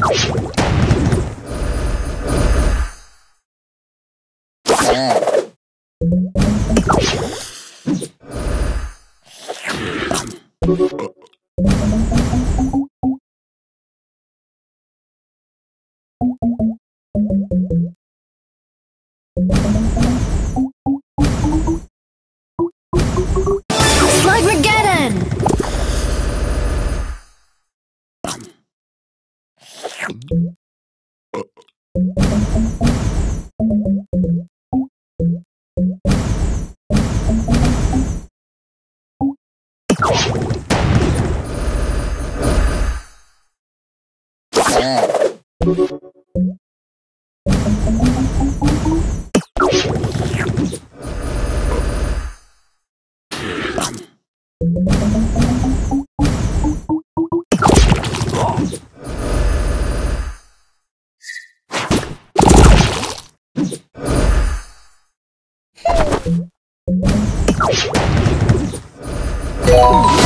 Let's go. Bam. Oh!